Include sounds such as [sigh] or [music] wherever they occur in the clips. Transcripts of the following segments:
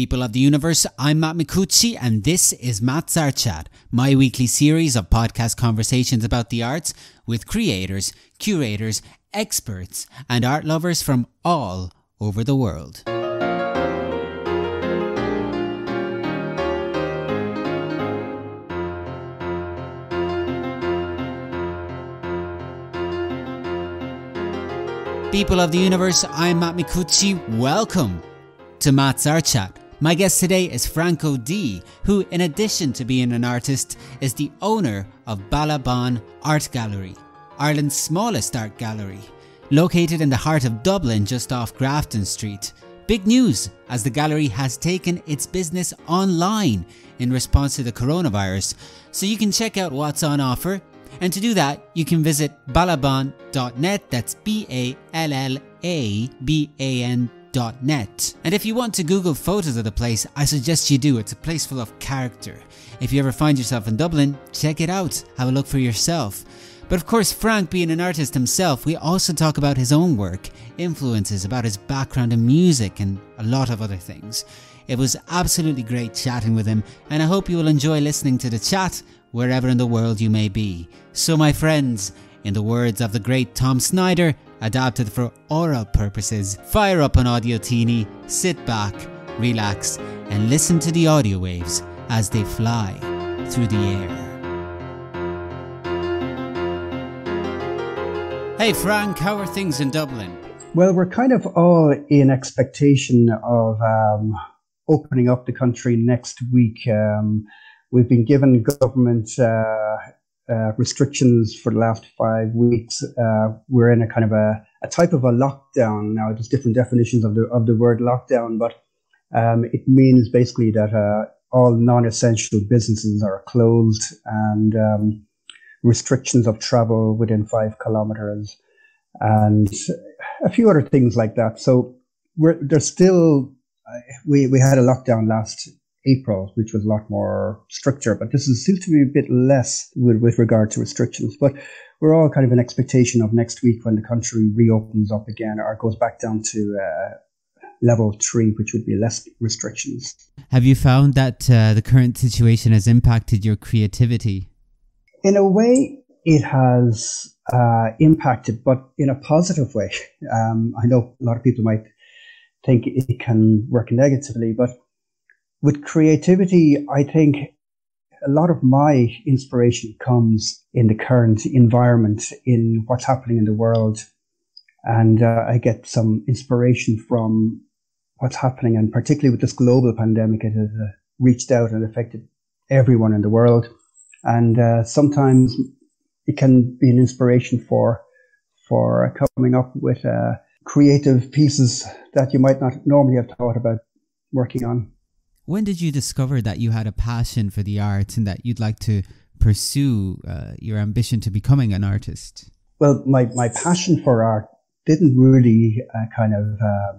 People of the universe, I'm Matt Micucci and this is Matt's Art Chat, my weekly series of podcast conversations about the arts with creators, curators, experts, and art lovers from all over the world. People of the universe, I'm Matt Micucci. Welcome to Matt's Art Chat. My guest today is Frank O'Dea, who, in addition to being an artist, is the owner of Balla Bán Art Gallery, Ireland's smallest art gallery, located in the heart of Dublin just off Grafton Street. Big news as the gallery has taken its business online in response to the coronavirus, so you can check out what's on offer and to do that, you can visit ballaban.net. That's B A L L A B A N And if you want to Google photos of the place, I suggest you do. It's a place full of character. If you ever find yourself in Dublin, check it out. Have a look for yourself. But of course, Frank being an artist himself, we also talk about his own work, influences, about his background in music, and a lot of other things. It was absolutely great chatting with him, and I hope you will enjoy listening to the chat wherever in the world you may be. So, my friends, in the words of the great Tom Snyder, adapted for oral purposes, fire up an Audio Teeny, sit back, relax, and listen to the audio waves as they fly through the air. Hey Frank, how are things in Dublin? Well, we're kind of all in expectation of um, opening up the country next week. Um, We've been given government uh, uh, restrictions for the last five weeks. Uh, we're in a kind of a, a, type of a lockdown now. There's different definitions of the of the word lockdown, but um, it means basically that uh, all non-essential businesses are closed and um, restrictions of travel within five kilometers and a few other things like that. So we're there's still uh, we we had a lockdown last April, which was a lot more stricter. But this is, seems to be a bit less with, with regard to restrictions. But we're all kind of in expectation of next week when the country reopens up again or goes back down to uh, level three, which would be less restrictions. Have you found that uh, the current situation has impacted your creativity? In a way, it has uh, impacted, but in a positive way. [laughs] Um, I know a lot of people might think it can work negatively, but with creativity, I think a lot of my inspiration comes in the current environment, in what's happening in the world. And uh, I get some inspiration from what's happening, and particularly with this global pandemic, it has uh, reached out and affected everyone in the world. And uh, sometimes it can be an inspiration for for coming up with uh, creative pieces that you might not normally have thought about working on. When did you discover that you had a passion for the arts and that you'd like to pursue uh, your ambition to becoming an artist? Well, my, my passion for art didn't really uh, kind of uh,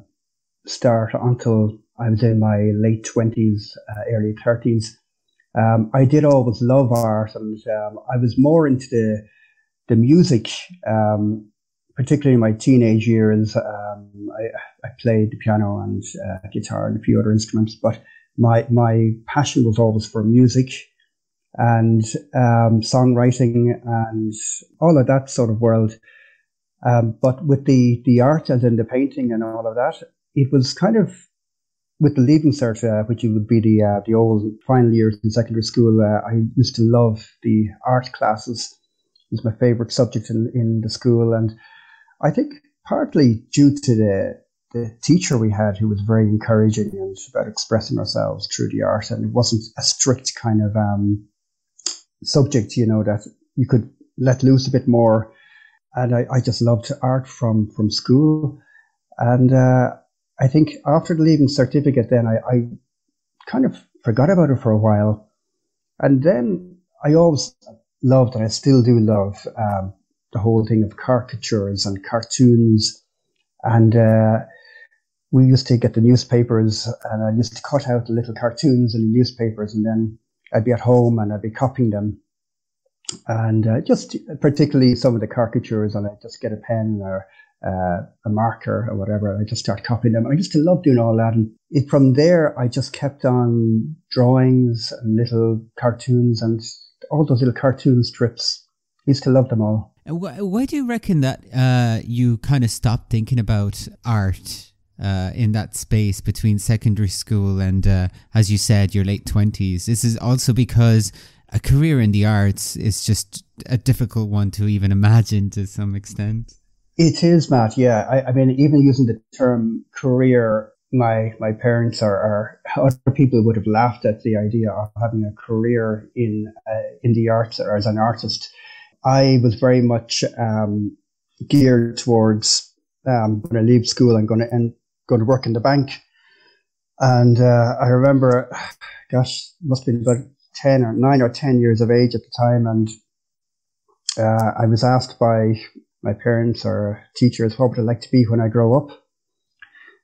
start until I was in my late 20s, uh, early 30s. Um, I did always love art and um, I was more into the, the music, um, particularly in my teenage years. Um, I, I, played the piano and uh, guitar and a few other instruments, but my my passion was always for music and um, songwriting and all of that sort of world. Um, but with the the art and in the painting and all of that, it was kind of with the leaving cert, uh, which would be the uh, the old final years in secondary school. Uh, I used to love the art classes. It was my favorite subject in, in the school, and I think partly due to the the teacher we had who was very encouraging and about expressing ourselves through the art and it wasn't a strict kind of um, subject you know that you could let loose a bit more. And I, I just loved art from from school. And uh, I think after the leaving certificate then I, I kind of forgot about it for a while. And then I always loved and I still do love um, the whole thing of caricatures and cartoons. And uh, we used to get the newspapers and I used to cut out the little cartoons in the newspapers and then I'd be at home and I'd be copying them. And uh, just particularly some of the caricatures and I'd just get a pen or uh, a marker or whatever. And I just start copying them. I used to love doing all that. And it, from there, I just kept on drawings and little cartoons and all those little cartoon strips. I used to love them all. Why do you reckon that uh, you kind of stopped thinking about art uh, in that space between secondary school and, uh, as you said, your late 20s? This is also because a career in the arts is just a difficult one to even imagine to some extent. It is, Matt. Yeah, I, I mean, even using the term career, my my parents or, other people would have laughed at the idea of having a career in uh, in the arts or as an artist. I was very much um, geared towards um, I leave school, I'm going to end, going to work in the bank. And uh, I remember, gosh, must have been about ten or nine or ten years of age at the time, and uh, I was asked by my parents or teachers, what would I like to be when I grow up?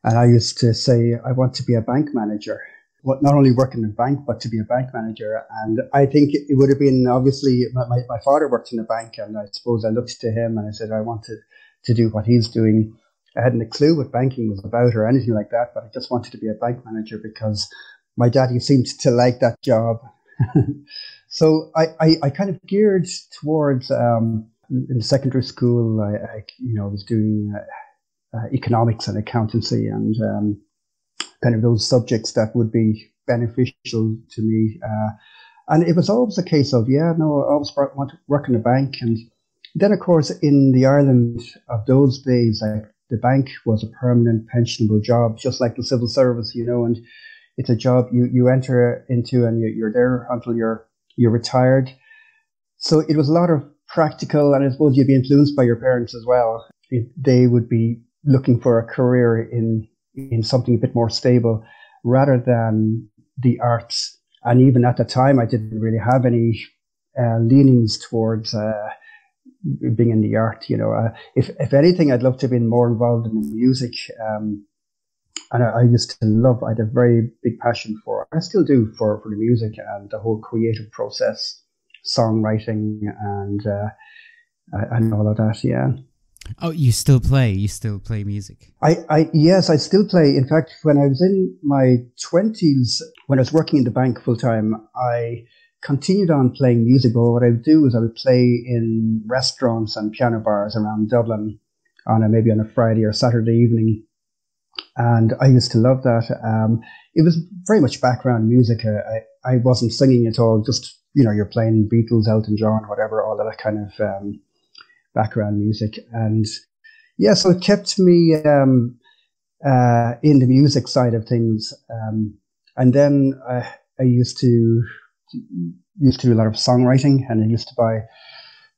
And I used to say, I want to be a bank manager. Not only work in a bank, but to be a bank manager. And I think it would have been obviously my, my father worked in a bank, and I suppose I looked to him and I said, I wanted to do what he's doing. I hadn't a clue what banking was about or anything like that, but I just wanted to be a bank manager because my daddy seemed to like that job. [laughs] so I, I, I, kind of geared towards um, in secondary school, I, I you know was doing uh, uh, economics and accountancy and um, kind of those subjects that would be beneficial to me. Uh, and it was always a case of yeah, no, I always want to work in a bank. And then of course in the Ireland of those days, like the bank was a permanent pensionable job, just like the civil service, you know, and it's a job you, you enter into and you, you're there until you're you're retired. So it was a lot of practical, and I suppose you'd be influenced by your parents as well. They would be looking for a career in in something a bit more stable rather than the arts. And even at the time, I didn't really have any uh, leanings towards uh, being in the art. You know, uh, if if anything, I'd love to have been more involved in the music. Um, and I, I, used to love. I had a very big passion for. I still do for for the music and the whole creative process songwriting and uh, and all of that. Yeah. Oh, you still play? You still play music? I, I yes, I still play. In fact, when I was in my twenties, when I was working in the bank full time, I continued on playing music. But what I would do is I would play in restaurants and piano bars around Dublin on a, maybe on a Friday or Saturday evening. And I used to love that. Um, it was very much background music. I, I wasn't singing at all, just you know, you're playing Beatles, Elton John, whatever, all that kind of um, background music. And yeah, so it kept me um, uh, in the music side of things. Um, and then I, I, used to used to do a lot of songwriting, and I used to buy.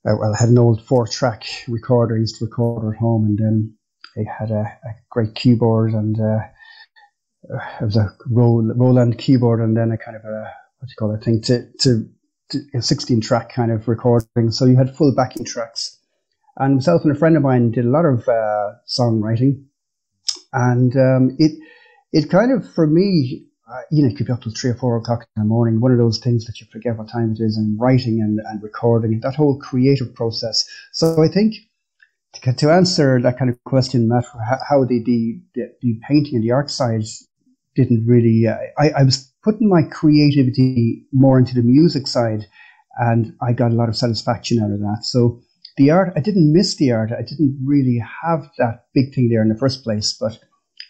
Uh, well, I had an old four-track recorder. I used to record at home, and then I had a, a great keyboard, and uh, it was a Roland keyboard, and then a kind of a what do you call it thing to to a 16 track kind of recording. So you had full backing tracks. And myself and a friend of mine did a lot of uh, songwriting. And um, it, it kind of, for me, uh, you know, it could be up till three or four o'clock in the morning. One of those things that you forget what time it is, and writing and, and recording, that whole creative process. So I think to, to answer that kind of question, Matt, how the, the, the painting and the art side didn't really. Uh, I, I was putting my creativity more into the music side, and I got a lot of satisfaction out of that. So the art, I didn't miss the art. I didn't really have that big thing there in the first place, but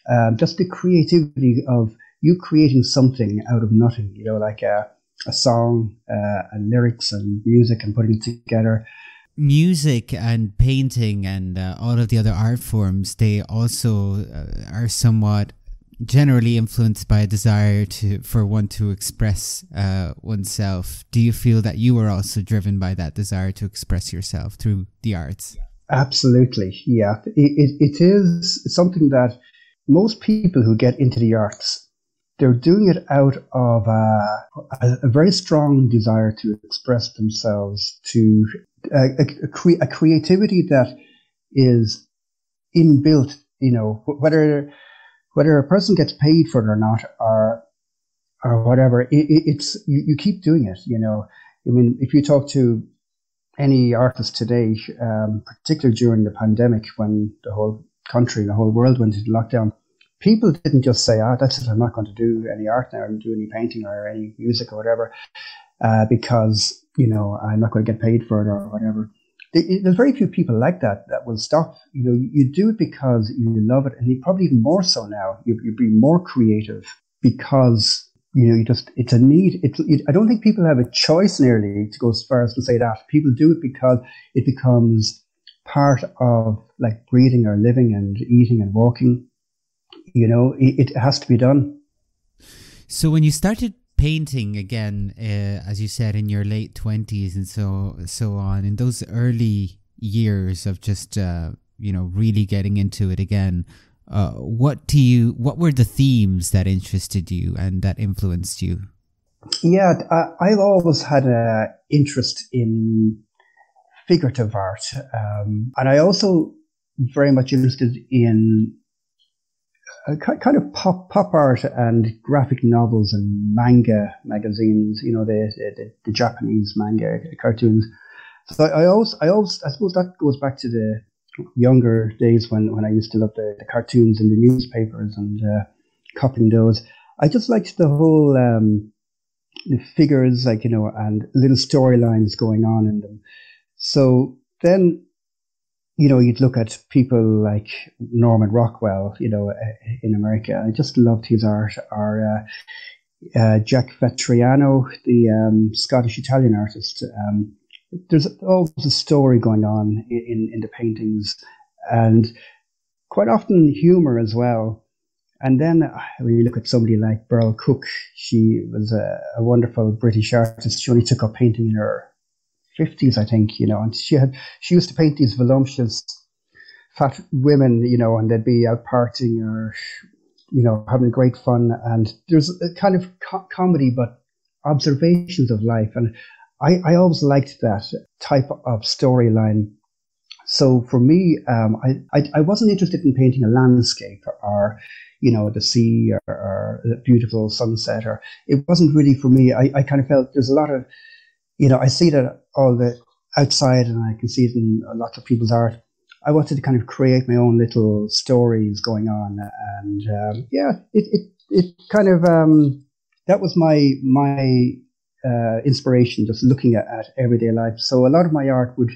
um, just the creativity of you creating something out of nothing. You know, like a, a song, uh, and lyrics and music, and putting it together music and painting and uh, all of the other art forms they also uh, are somewhat generally influenced by a desire to for one to express uh, oneself. Do you feel that you are also driven by that desire to express yourself through the arts? Absolutely, yeah. It, it, it is something that most people who get into the arts they're doing it out of a, very strong desire to express themselves, to a, a, cre- a creativity that is inbuilt. You know, whether whether a person gets paid for it or not, or or whatever, it, it, it's you, you keep doing it. You know, I mean, if you talk to any artist today, um, particularly during the pandemic when the whole country, the whole world went into lockdown, people didn't just say, "Ah, that's it. I'm not going to do any art now. I'm do any painting or any music or whatever," uh, because you know I'm not going to get paid for it or whatever. There's very few people like that that will stop. You know, you do it because you love it, and probably even more so now. You you be more creative because you know, you just, it's a need. It's, it, I don't think people have a choice nearly to go as far as to say that. People do it because it becomes part of like breathing or living and eating and walking. You know, it, it has to be done. So when you started painting again, uh, as you said, in your late twenties and so so on, in those early years of just uh, you know really getting into it again, uh, what do you? What were the themes that interested you and that influenced you? Yeah, I, have always had an interest in figurative art, um, and I also very much interested in uh, kind of pop pop art and graphic novels and manga magazines. You know, the the, the Japanese manga cartoons. So I, I always I always I suppose that goes back to the younger days when, when I used to love the, the cartoons and the newspapers and uh, copying those. I just liked the whole um, the figures, like you know, and little storylines going on in them. So then, you know, you'd look at people like Norman Rockwell, you know, uh, in America. I just loved his art. Or uh, uh, Jack Vettriano, the um, Scottish Italian artist. Um, there's always a story going on in, in the paintings and quite often humor as well. And then uh, when you look at somebody like Beryl Cook, she was a, a, wonderful British artist. She only took up painting in her fifties, I think, you know, and she had she used to paint these voluptuous fat women, you know, and they'd be out partying or you know having great fun. And there's a kind of co- comedy, but observations of life. And I, I always liked that type of storyline. So for me, um, I, I, I wasn't interested in painting a landscape or, you know, the sea or, or a beautiful sunset or it wasn't really for me. I, I kind of felt there's a lot of, you know, I see that all the outside and I can see it in lots of people's art. I wanted to kind of create my own little stories going on, and um, yeah, it, it it kind of um, that was my my uh, inspiration just looking at, at everyday life. So a lot of my art would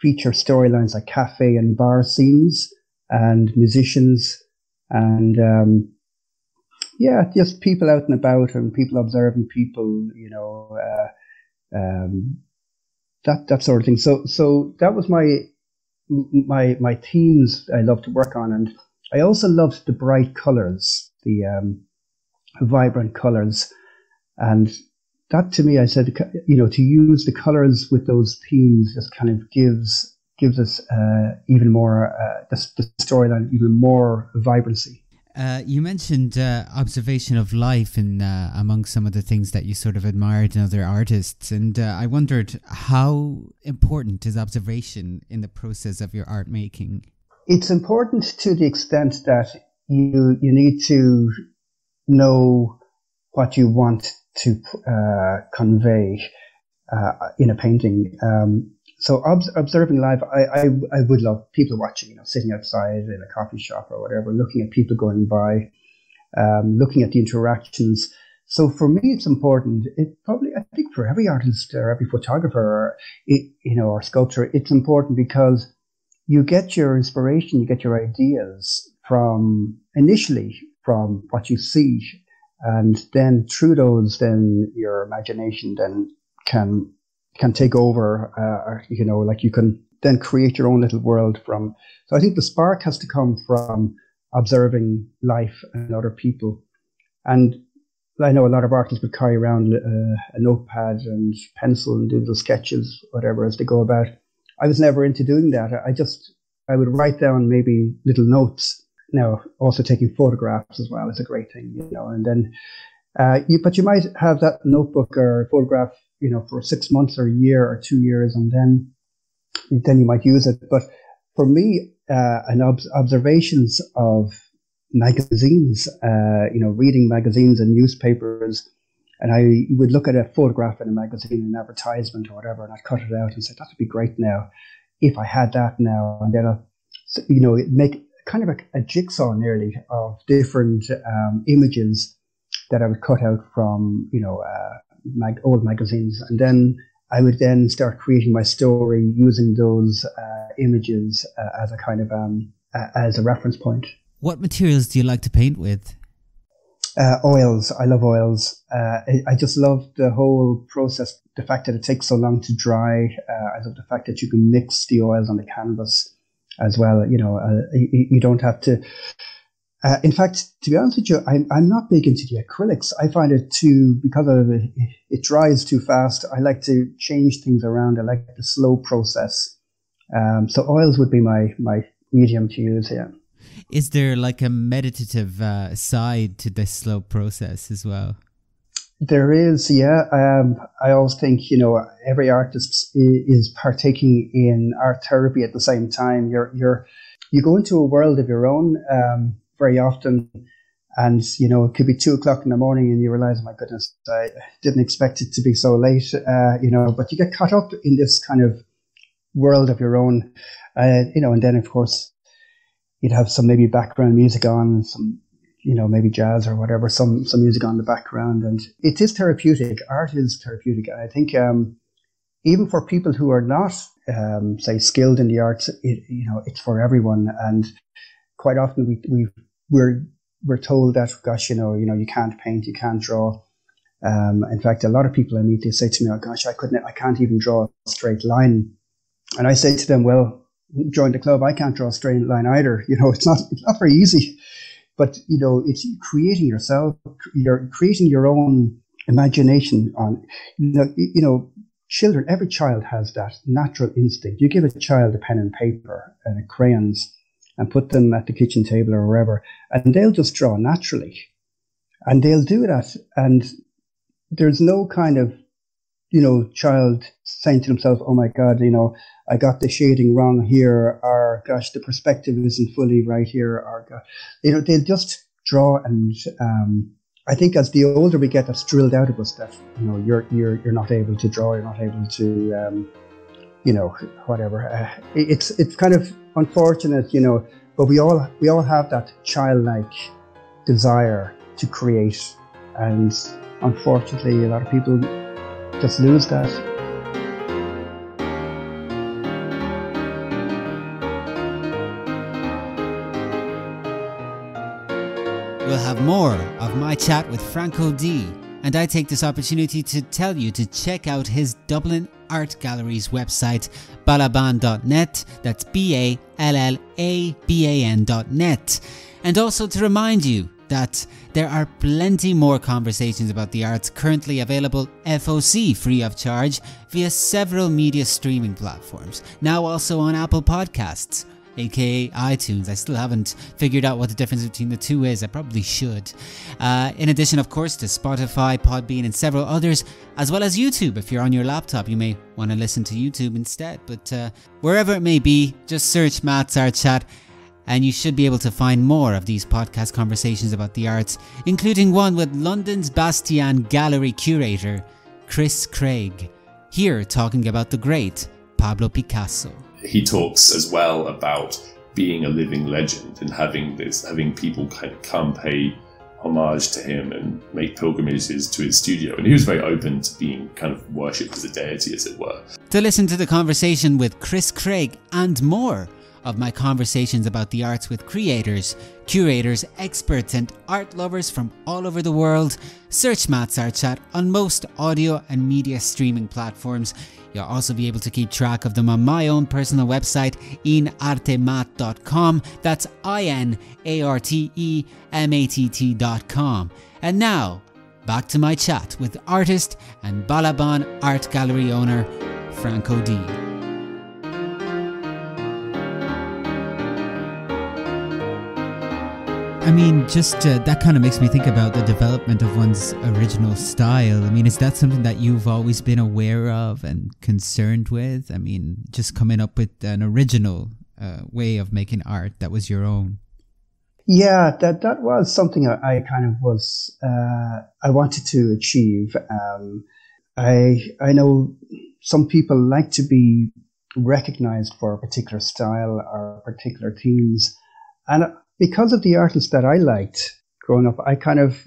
feature storylines like cafe and bar scenes and musicians and um, yeah, just people out and about and people observing people, you know, uh, um, that that sort of thing. So so that was my my my themes I love to work on, and I also loved the bright colors, the um, vibrant colors, and that to me, I said, you know, to use the colors with those themes just kind of gives gives us uh, even more uh, the, the storyline, even more vibrancy. Uh, you mentioned uh, observation of life in uh, among some of the things that you sort of admired in other artists, and uh, I wondered how important is observation in the process of your art making. It's important to the extent that you you need to know what you want to uh, convey in a painting. Um, so ob- observing live, I, I, I would love people watching, you know, sitting outside in a coffee shop or whatever, looking at people going by, um, looking at the interactions. So for me, it's important. It probably, I think, for every artist or every photographer, or you know, or sculptor, it's important because you get your inspiration, you get your ideas from initially from what you see and then through those, then your imagination then can can take over. Uh, you know, like you can then create your own little world from. So I think the spark has to come from observing life and other people, and I know a lot of artists would carry around uh, a notepad and pencil and do little sketches, whatever, as they go about. I was never into doing that. I just I would write down maybe little notes now also taking photographs as well is a great thing, you know. And then, uh, you, but you might have that notebook or photograph, you know, for six months or a year or two years, and then then you might use it. But for me, uh, and ob- observations of magazines, uh, you know, reading magazines and newspapers, and I would look at a photograph in a magazine, an advertisement or whatever, and I'd cut it out and say, that would be great now if I had that now. And then, I'll, you know, make kind of a, a jigsaw nearly of different um, images that I would cut out from, you know, uh, mag- old magazines. And then I would then start creating my story using those uh, images uh, as a kind of um, as a reference point. What materials do you like to paint with? Uh, oils. I love oils. Uh, I, I, just love the whole process. The fact that it takes so long to dry. Uh, I love the fact that you can mix the oils on the canvas as well. You know, uh, you, you, don't have to. Uh, in fact, to be honest with you, I'm, I'm not big into the acrylics. I find it too because of it, it dries too fast. I like to change things around. I like the slow process. Um, so oils would be my my medium to use here. Is there like a meditative uh, side to this slow process as well? There is, yeah. Um, I always think, you know, every artist is partaking in art therapy at the same time. You're, you're, you go into a world of your own um, very often, and you know, it could be two o'clock in the morning, and you realize, my goodness, I didn't expect it to be so late. Uh, you know, but you get caught up in this kind of world of your own, uh, you know, and then of course you'd have some maybe background music on, some you know maybe jazz or whatever, some some music on the background, and it is therapeutic. Art is therapeutic, and I think um, even for people who are not um, say skilled in the arts, it, you know it's for everyone. And quite often we we we're we're told that gosh, you know, you know, you can't paint, you can't draw. Um, in fact, a lot of people I meet, they say to me, "Oh gosh, I couldn't, I can't even draw a straight line." And I say to them, "Well, join the club. I can't draw a straight line either. [laughs] You know, it's not it's not very easy. But you know, it's creating yourself. You're creating your own imagination on. You know, you know, children. Every child has that natural instinct. You give a child a pen and paper and crayons, and put them at the kitchen table or wherever, and they'll just draw naturally, and they'll do that. And there's no kind of you know, child saying to themselves, "Oh my God, you know, I got the shading wrong here," or "Gosh, the perspective isn't fully right here," or you know, they'll just draw and. Um, I think as the older we get, that's drilled out of us that you know you're you're you're not able to draw, you're not able to, um, you know, whatever. Uh, it's it's kind of unfortunate, you know, but we all we all have that childlike desire to create, and unfortunately, a lot of people just lose that. We'll have more of my chat with Frank O'Dea, and I take this opportunity to tell you to check out his Dublin Art Gallery's website, ballaban.net. That's B A L L A B A N.net. And also to remind you that there are plenty more conversations about the arts currently available FOC free of charge via several media streaming platforms, now also on Apple Podcasts aka iTunes. I still haven't figured out what the difference between the two is. I probably should. Uh, in addition, of course, to Spotify, Podbean, and several others, as well as YouTube. If you're on your laptop, you may want to listen to YouTube instead. But uh, wherever it may be, just search Matt's Art Chat and you should be able to find more of these podcast conversations about the arts, including one with London's Bastian Gallery curator, Chris Craig, here talking about the great Pablo Picasso. He talks as well about being a living legend and having this, having people kind of come pay homage to him and make pilgrimages to his studio. And he was very open to being kind of worshipped as a deity, as it were. To listen to the conversation with Chris Craig and more, of my conversations about the arts with creators, curators, experts, and art lovers from all over the world, search Matt's Art Chat on most audio and media streaming platforms. You'll also be able to keep track of them on my own personal website, inartematt.com. That's I N A R T E M A T T.com. And now, back to my chat with artist and Balla Bán Art Gallery owner, Frank O'Dea. I mean, just uh, that kind of makes me think about the development of one's original style. I mean, is that something that you've always been aware of and concerned with? I mean, just coming up with an original uh, way of making art that was your own. Yeah, that that was something I, I kind of was uh, I wanted to achieve. Um, I I know some people like to be recognized for a particular style or particular themes, and because of the artists that I liked growing up, I kind of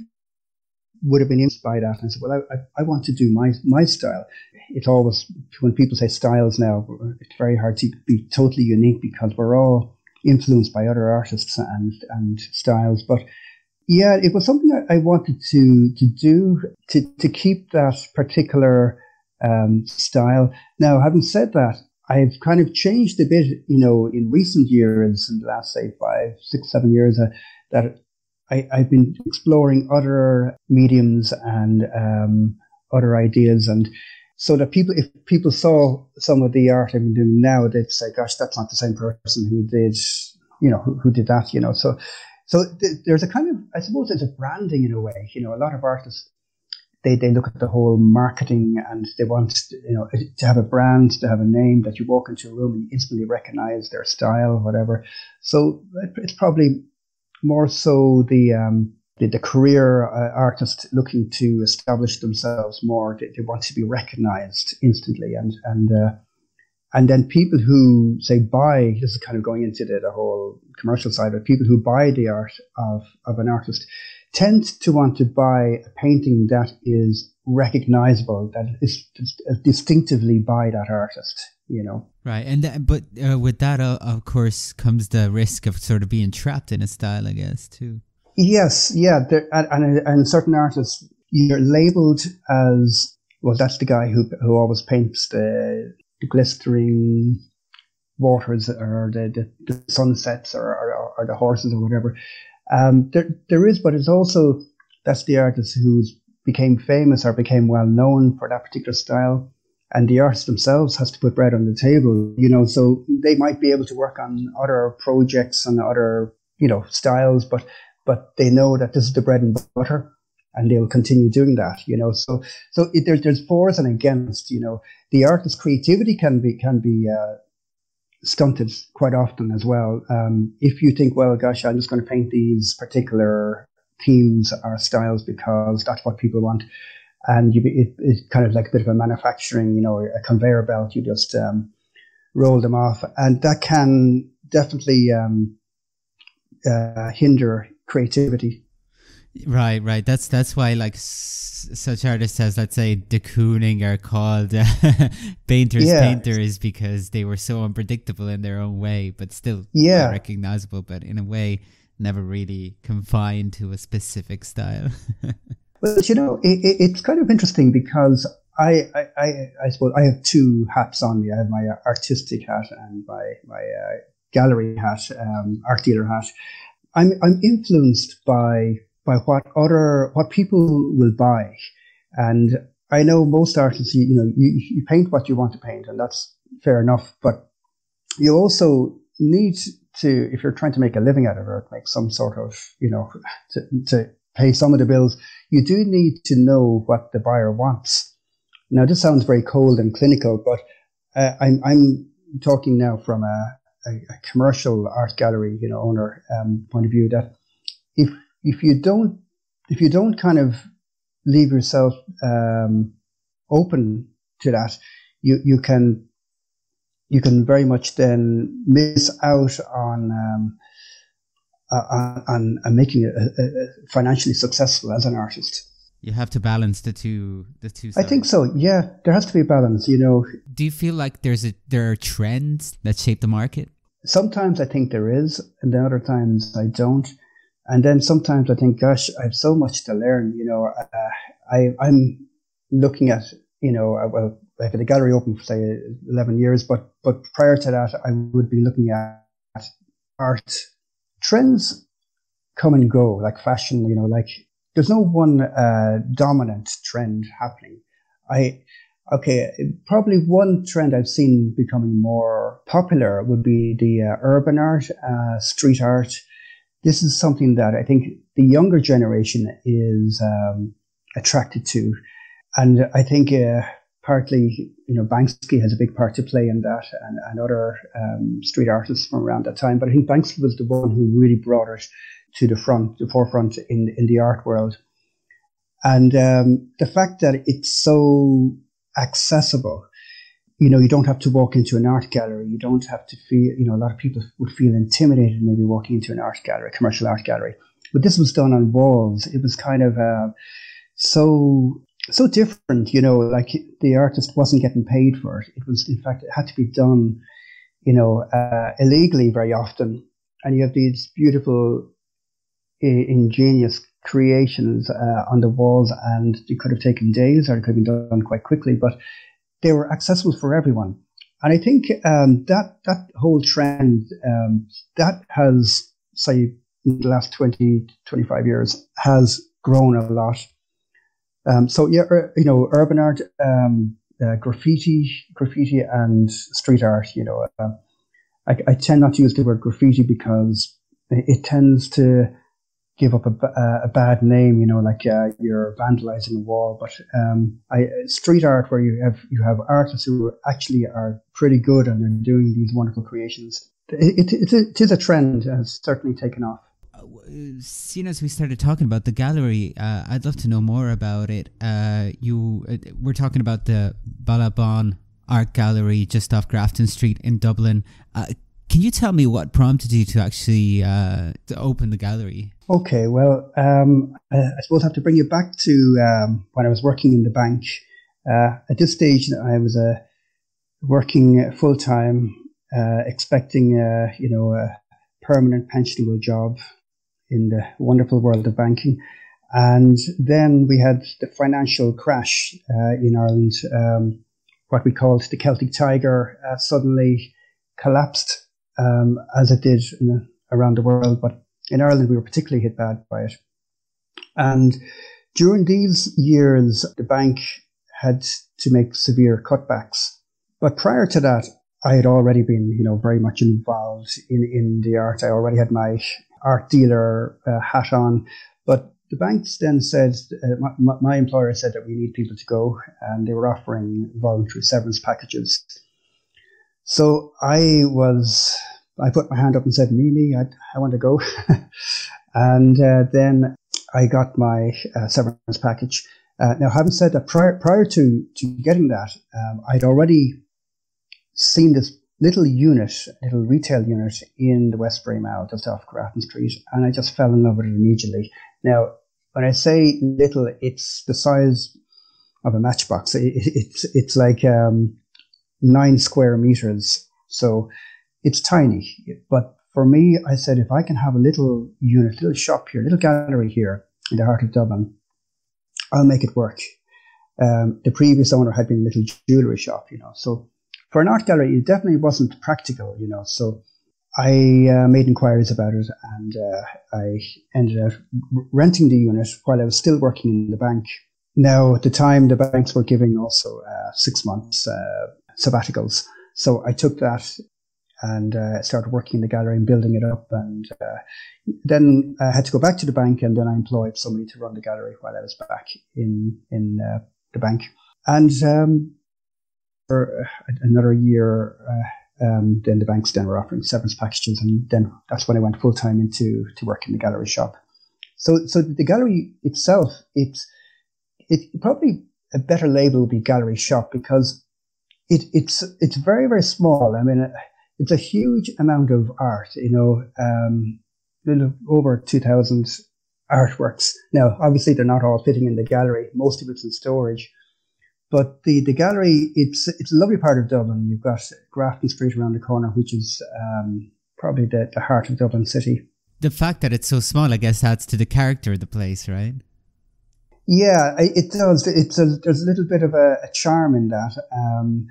would have been inspired that and said, well, I, I want to do my my style. It's always when people say styles now, it's very hard to be totally unique because we're all influenced by other artists and and styles. But yeah, it was something I, I wanted to to do to to keep that particular um, style. Now, having said that, I've kind of changed a bit, you know, in recent years, in the last say five, six, seven years, uh, that I, have been exploring other mediums and um, other ideas and so that people, if people saw some of the art I'm doing now, they'd say, "Gosh, that's not the same person who did, you know, who, who did that." You know, so so th- there's a kind of, I suppose, there's a branding in a way. You know, a lot of artists they they look at the whole marketing and they want you know to have a brand, to have a name that you walk into a room and you instantly recognize their style, whatever. So it's probably more so the um, the, the career uh, artist looking to establish themselves more. They, they, want to be recognized instantly, and and uh, and then people who say buy. This is kind of going into the, the whole commercial side, but people who buy the art of of an artist tend to want to buy a painting that is recognizable, that is distinctively by that artist you know. Right, and th- but uh, with that, uh, of course, comes the risk of sort of being trapped in a style, I guess, too. Yes, yeah, there, and, and, and certain artists, you're labeled as well. That's the guy who who always paints the, the glistering waters or the, the, the sunsets or, or, or, the horses or whatever. Um, there there is, but it's also that's the artist who's became famous or became well known for that particular style. And the artist themselves has to put bread on the table, you know. So they might be able to work on other projects and other, you know, styles, but but they know that this is the bread and butter and they'll continue doing that, you know. So, so it, there, there's fours and against, you know. The artist's creativity can be can be uh, stunted quite often as well. Um, if you think, well, gosh, I'm just going to paint these particular themes or styles because that's what people want, and you, it, it's kind of like a bit of a manufacturing, you know, a conveyor belt. You just um, roll them off, and that can definitely um, uh, hinder creativity. Right, right. That's that's why like s- such artists as let's say de Kooning are called uh, [laughs] painters yeah. painters because they were so unpredictable in their own way, but still yeah recognizable, but in a way never really confined to a specific style. [laughs] well, you know, it, it, it's kind of interesting because I, I, I, I, suppose I have two hats on me. I have my artistic hat and my my uh, gallery hat, um, art dealer hat. I'm I'm influenced by by what other what people will buy, and I know most artists. You, you know, you, you paint what you want to paint, and that's fair enough. But you also need to, if you're trying to make a living out of it, make some sort of, you know, to, to pay some of the bills, you do need to know what the buyer wants. Now, this sounds very cold and clinical, but uh, I'm, I'm talking now from a, a, a commercial art gallery, you know, owner um, point of view that if if you don't if you don't kind of leave yourself um, open to that, you you can you can very much then miss out on um, on, on, on, making it financially successful as an artist. You have to balance the two the two. Sides. I think so. Yeah, there has to be a balance. You know. Do you feel like there's a there are trends that shape the market? sometimes I think there is, and then other times I don't. And then sometimes I think, gosh, I have so much to learn. You know, uh, I I'm looking at you know, uh, well, I've had a gallery open for say eleven years, but but prior to that, I would be looking at art trends come and go, like fashion. You know, like there's no one uh, dominant trend happening. I Okay, probably one trend I've seen becoming more popular would be the uh, urban art, uh, street art. This is something that I think the younger generation is um, attracted to. And I think uh, partly you know, Banksy has a big part to play in that, and, and other um, street artists from around that time. But I think Banksy was the one who really brought it to the front, the forefront in in the art world. And um, the fact that it's so accessible, you know, you don't have to walk into an art gallery. You don't have to feel, you know, a lot of people would feel intimidated maybe walking into an art gallery, a commercial art gallery. But this was done on walls. It was kind of uh, so so different, you know, like the artist wasn't getting paid for it. It was, in fact, it had to be done, you know, uh, illegally very often. And you have these beautiful, ingenious creations uh, on the walls, and it could have taken days or it could have been done quite quickly, but they were accessible for everyone. And I think um, that that whole trend um, that has, say, in the last 20, 25 years, has grown a lot. Um, so yeah, you know, urban art, um, uh, graffiti, graffiti, and street art. You know, uh, I, I, tend not to use the word graffiti because it tends to give up a, a bad name. You know, like uh, you're vandalizing a wall. But um, I, street art, where you have you have artists who actually are pretty good and they're doing these wonderful creations. It, it, it is a trend. Has certainly taken off seeing as we started talking about the gallery, uh, I'd love to know more about it. Uh, you, uh, we're talking about the Balla Bán Art Gallery just off Grafton Street in Dublin. Uh, can you tell me what prompted you to actually uh, to open the gallery? Okay, well, um, I, suppose I have to bring you back to um, when I was working in the bank. Uh, at this stage, I was working full time, expecting, you know, a permanent pensionable job in the wonderful world of banking. And then we had the financial crash uh, in Ireland. Um, what we called the Celtic Tiger uh, suddenly collapsed, um, as it did around the world. But in Ireland, we were particularly hit bad by it. And during these years, the bank had to make severe cutbacks. But prior to that, I had already been, you know, very much involved in, in the art. I already had my art dealer uh, hat on. But the banks then said, uh, my, my, employer said that we need people to go, and they were offering voluntary severance packages. So I was, I put my hand up and said, me, me, I, I want to go. [laughs] and uh, then I got my uh, severance package. Uh, now, having said that, prior, prior to, to getting that, um, I'd already seen this little unit, little retail unit in the Westbury Mall, just off Grafton Street, and I just fell in love with it immediately. Now, when I say little, it's the size of a matchbox. It, it's it's like um, nine square meters, so it's tiny. But for me, I said if I can have a little unit, little shop here, little gallery here in the heart of Dublin, I'll make it work. Um, the previous owner had been a little jewellery shop, you know, so for an art gallery, it definitely wasn't practical, you know. So I uh, made inquiries about it and uh, I ended up renting the unit while I was still working in the bank. Now, at the time, the banks were giving also uh, six months uh, sabbaticals. So I took that and uh, started working in the gallery and building it up. And uh, then I had to go back to the bank and then I employed somebody to run the gallery while I was back in, in the bank. And um, for another year. Uh, um, then the banks then were offering severance packages, and then that's when I went full time into to work in the gallery shop. So, so the gallery itself, it's it probably a better label would be gallery shop because it it's it's very very small. I mean, it's a huge amount of art. You know, um, over two thousand artworks. Now, obviously, they're not all fitting in the gallery. Most of it's in storage. But the, the gallery, it's it's a lovely part of Dublin. You've got Grafton Street around the corner, which is um, probably the, the heart of Dublin City. The fact that it's so small, I guess, adds to the character of the place, right? Yeah, it does. It's a, there's a little bit of a, a charm in that. Um,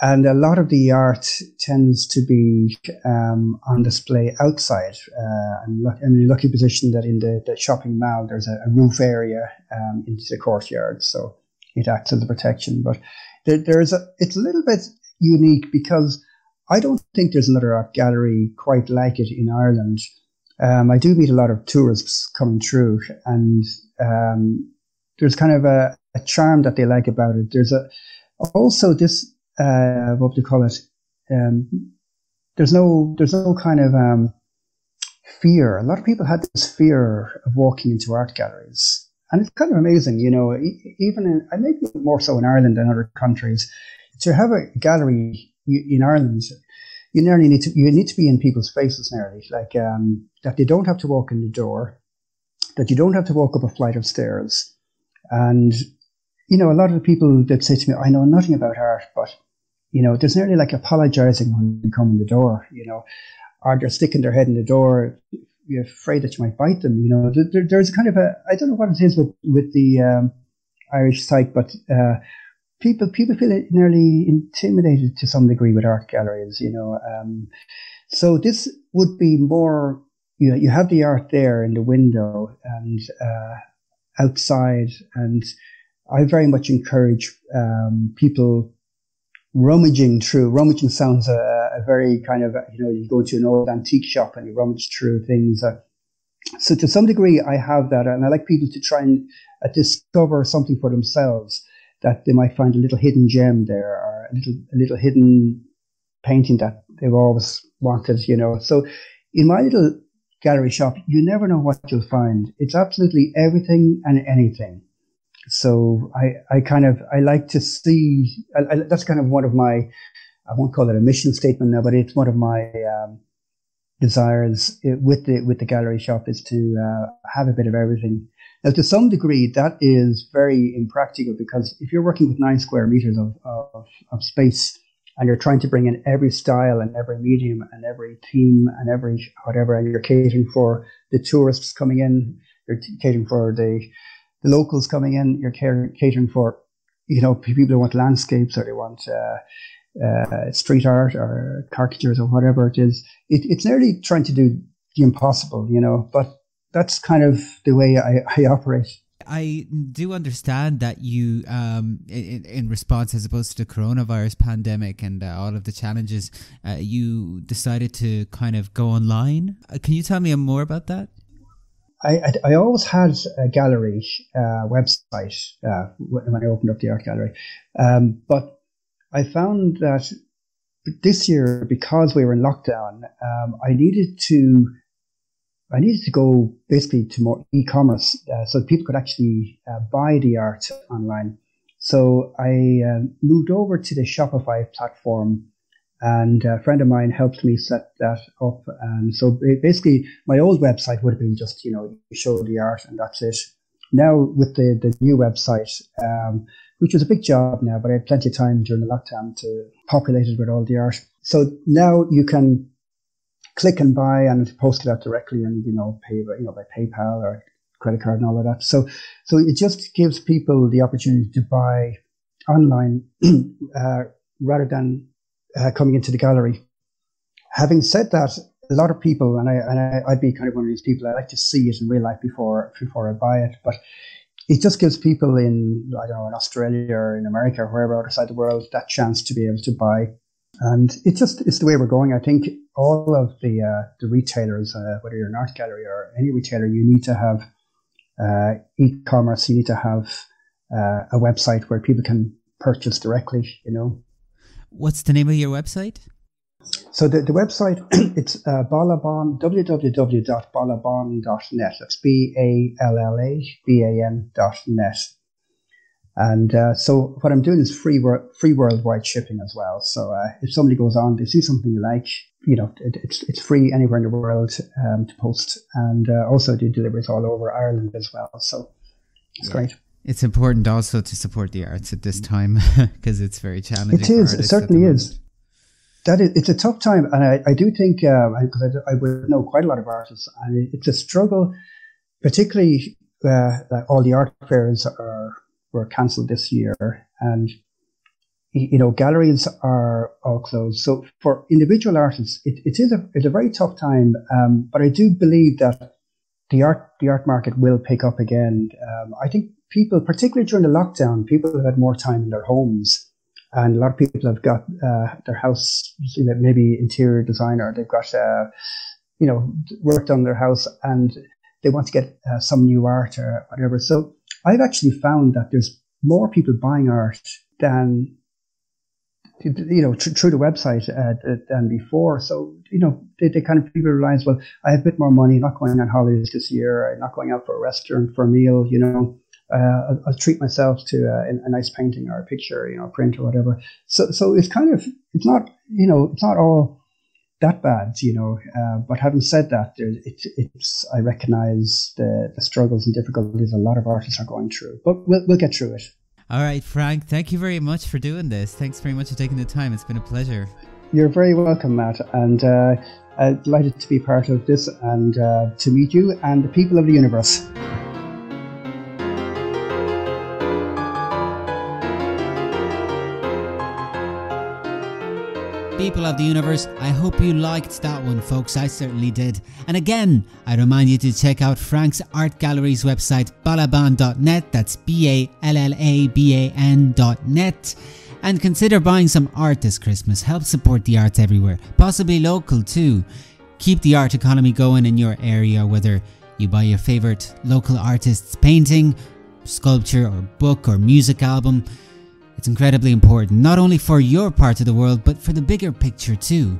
and a lot of the art tends to be um, on display outside. Uh, I'm, I'm in a lucky position that in the, the shopping mall there's a, a roof area um, into the courtyard, so it acts as a protection. But there, there's a, it's a little bit unique because I don't think there's another art gallery quite like it in Ireland. Um, I do meet a lot of tourists coming through, and um, there's kind of a, a, charm that they like about it. There's a also this uh, what do you call it? Um, there's no there's no kind of um, fear. A lot of people had this fear of walking into art galleries, and it's kind of amazing, you know. Even in, maybe more so in Ireland than other countries, to have a gallery in Ireland, you nearly need to you need to be in people's faces nearly, like um, that they don't have to walk in the door, that you don't have to walk up a flight of stairs, and you know a lot of the people that say to me, "I know nothing about art," but you know, there's nearly like apologizing when they come in the door, you know, or they're sticking their head in the door. You're afraid that you might bite them. You know, there, there's kind of a, I don't know what it is with, with the um, Irish site, but uh, people people feel nearly intimidated to some degree with art galleries, you know. Um, so this would be more, you know, you have the art there in the window and uh, outside, and I very much encourage um, people rummaging through. Rummaging sounds a, a, very kind of, you know, you go to an old antique shop and you rummage through things. Uh, so to some degree, I have that, and I like people to try and uh, discover something for themselves that they might find a little hidden gem there or a little a little hidden painting that they've always wanted, you know. So in my little gallery shop, you never know what you'll find. It's absolutely everything and anything so I, I kind of I like to see I, I, that's kind of one of my I won't call it a mission statement now, but it's one of my um, desires with the with the gallery shop is to uh, have a bit of everything. Now, to some degree, that is very impractical because if you're working with nine square meters of, of, of space and you're trying to bring in every style and every medium and every theme and every whatever, and you're catering for the tourists coming in, you're catering for the locals coming in, you're catering for, you know, people who want landscapes or they want uh, uh, street art or caricatures or whatever it is. It, it's nearly trying to do the impossible, you know, but that's kind of the way I, I operate. I do understand that you, um, in, in, response as opposed to the coronavirus pandemic and uh, all of the challenges, uh, you decided to kind of go online. Uh, can you tell me more about that? I, I, I, always had a gallery uh, website uh, when I opened up the art gallery, um, but I found that this year because we were in lockdown, um, I needed to I needed to go basically to more e-commerce uh, so people could actually uh, buy the art online. So I uh, moved over to the Shopify platform and a friend of mine helped me set that up. And so basically, my old website would have been just, you know, you show the art and that's it. Now, with the, the new website, um, which was a big job now, but I had plenty of time during the lockdown to populate it with all the art. So now you can click and buy and post it out directly and, you know, pay, you know, by PayPal or credit card and all of that. So, so it just gives people the opportunity to buy online, [clears throat] uh, rather than uh, coming into the gallery. Having said that, a lot of people, and I and I, would be kind of one of these people. I like to see it in real life before before I buy it, but it just gives people in I don't know in Australia or in America or wherever outside the world that chance to be able to buy. And it just it's the way we're going. I think all of the uh, the retailers, uh, whether you're an art gallery or any retailer, you need to have uh, e-commerce. You need to have uh, a website where people can purchase directly. You know, What's the name of your website? So the, the website, [clears throat] it's uh, Ballabon, www.ballaban.net. That's B-A-L-L-A-B-A-N dot net. And uh, so what I'm doing is free wor- free worldwide shipping as well. So uh, if somebody goes on, they see something they like, you know, it, it's it's free anywhere in the world um, to post, and uh, also do deliveries all over Ireland as well. So it's yeah. great. It's important also to support the arts at this time [laughs] because it's very challenging. It is. It certainly is. That is, it's a tough time, and I, I do think because um, I, I would know quite a lot of artists, and it's a struggle, particularly uh, all the art fairs are were cancelled this year, and you know galleries are all closed. So for individual artists, it, it is a it's a very tough time. Um, but I do believe that the art the art market will pick up again. Um, I think people, particularly during the lockdown, people have had more time in their homes. And a lot of people have got uh, their house, maybe interior designer, they've got, uh, you know, worked on their house and they want to get uh, some new art or whatever. So I've actually found that there's more people buying art than you know, tr- through the website uh, than before. So, you know, they, they kind of people realize, well, I have a bit more money, I'm not going on holidays this year, I'm not going out for a restaurant for a meal, you know, uh, I'll, I'll, treat myself to a, a, nice painting or a picture, you know, a print or whatever. So, so it's kind of, it's not, you know, it's not all that bad, you know. Uh, but having said that, it, it's, I recognize the, the struggles and difficulties a lot of artists are going through, but we'll, we'll get through it. All right, Frank, thank you very much for doing this. Thanks very much for taking the time. It's been a pleasure. You're very welcome, Matt, and uh, I'm delighted to be part of this and uh, to meet you and the people of the universe. People of the universe, I hope you liked that one, folks. I certainly did. And again, I remind you to check out Frank's Art Gallery's website, ballaban.net. That's B A L L A B A N.net. And consider buying some art this Christmas. Help support the arts everywhere, possibly local too. Keep the art economy going in your area, whether you buy your favourite local artist's painting, sculpture, or book or music album. It's incredibly important, not only for your part of the world, but for the bigger picture too.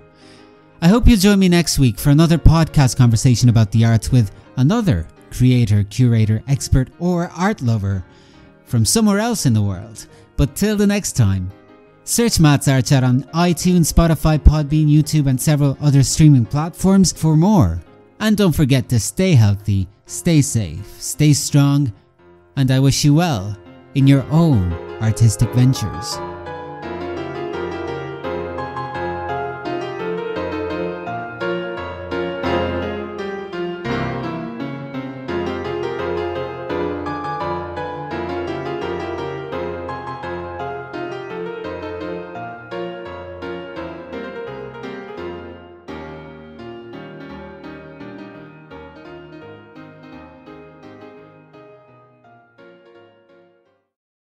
I hope you'll join me next week for another podcast conversation about the arts with another creator, curator, expert, or art lover from somewhere else in the world. But till the next time, search Matt's Art Chat on iTunes, Spotify, Podbean, YouTube, and several other streaming platforms for more. And don't forget to stay healthy, stay safe, stay strong, and I wish you well in your own artistic ventures.